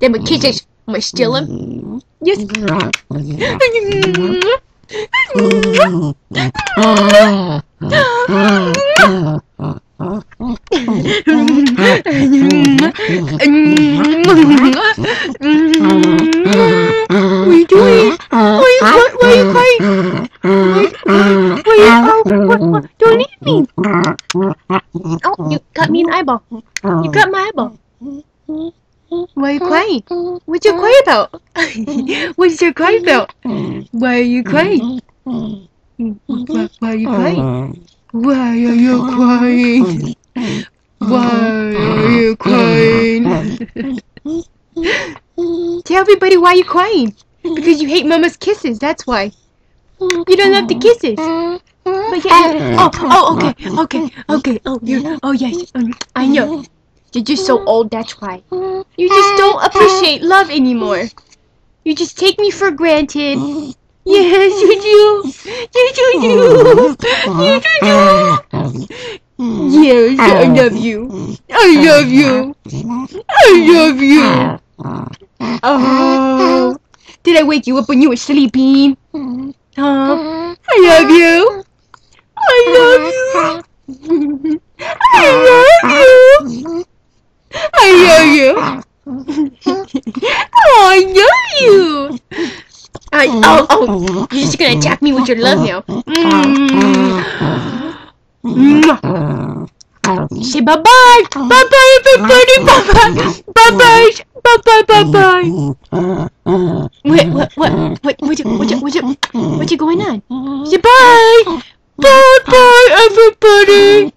They're my kisses. Am I steal them? Yes. What are you doing? Why, why, why are you crying? Why, why, why are you, oh, what, what, don't eat me. Oh, you cut me an eyeball. You cut my eyeball. Why are you crying? What you crying about? What's your cry about? Why are you crying? Why, are you crying? Why are you crying? Why are you crying? Tell everybody why you're crying. Because you hate Mama's kisses, that's why. You don't love the kisses. But yeah, oh, oh, okay, okay, okay. Oh, you, oh yes, um, I know. You're just so old, that's why. You just don't appreciate love anymore. You just take me for granted. Yes, you do. You do, do. You do, do. Yes, I love you. I love you. I love you. Oh, did I wake you up when you were sleeping? Oh, I love you. I love you. I love you. I love you. oh, I love you. I, oh, oh, you're just gonna attack me with your love now. Mm. Say bye bye. Bye bye, everybody. Bye bye. Bye bye. Bye bye. Bye bye. Wait, what, what, what, what, what, what, what, what you going on? Say bye. Bye bye, everybody.